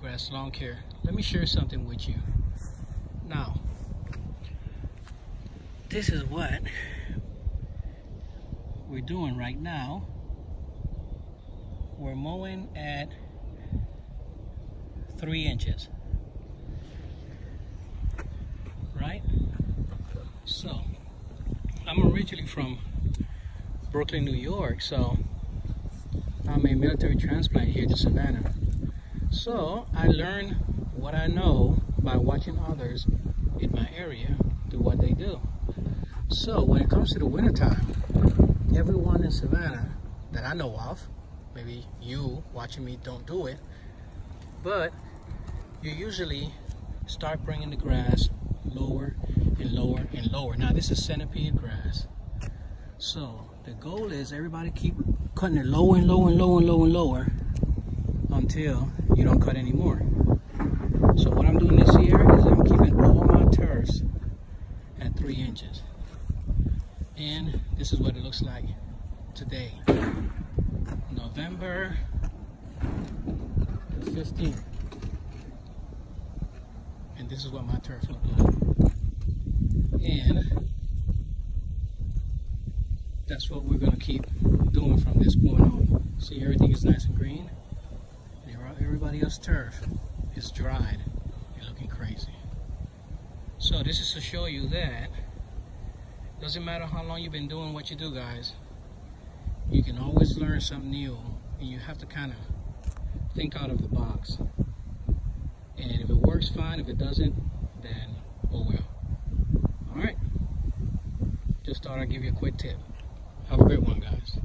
grass, lawn care. Let me share something with you. Now, this is what we're doing right now. We're mowing at three inches. Right? So, I'm originally from Brooklyn, New York, so I'm a military transplant here to Savannah. So I learn what I know by watching others in my area do what they do. So when it comes to the wintertime, everyone in Savannah that I know of, maybe you watching me don't do it, but you usually start bringing the grass lower and lower and lower. Now this is centipede grass. So the goal is everybody keep cutting it lower and lower and lower and lower and lower until you don't cut anymore. So what I'm doing this year is I'm keeping all my turfs at three inches. And this is what it looks like today. November 15th. And this is what my turf look like. And that's what we're gonna keep doing from this point on. See, everything is nice and green. Everybody else's turf is dried and looking crazy. So this is to show you that doesn't matter how long you've been doing what you do, guys. You can always learn something new, and you have to kind of think out of the box. And if it works, fine. If it doesn't, then oh well. All right. Just thought I'd give you a quick tip. Have a great one, guys.